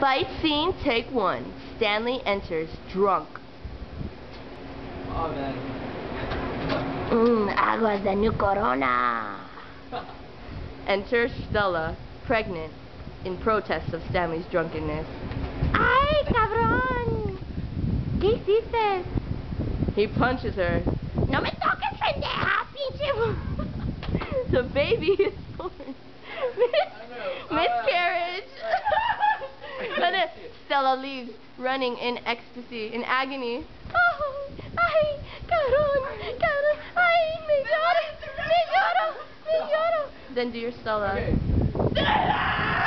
Fight scene, take one. Stanley enters, drunk. Oh, man. Mmm, aguas de new corona. Enters Stella, pregnant, in protest of Stanley's drunkenness. ¡Ay, cabrón! ¿Qué hiciste? He punches her. ¡No me toques, pendeja, pinche! the baby is born. Stella leaves, running in ecstasy, in agony. Oh, ay, cabrón, cabrón, ay, me lloro, me lloro, me lloro. Then do your Stella. Okay.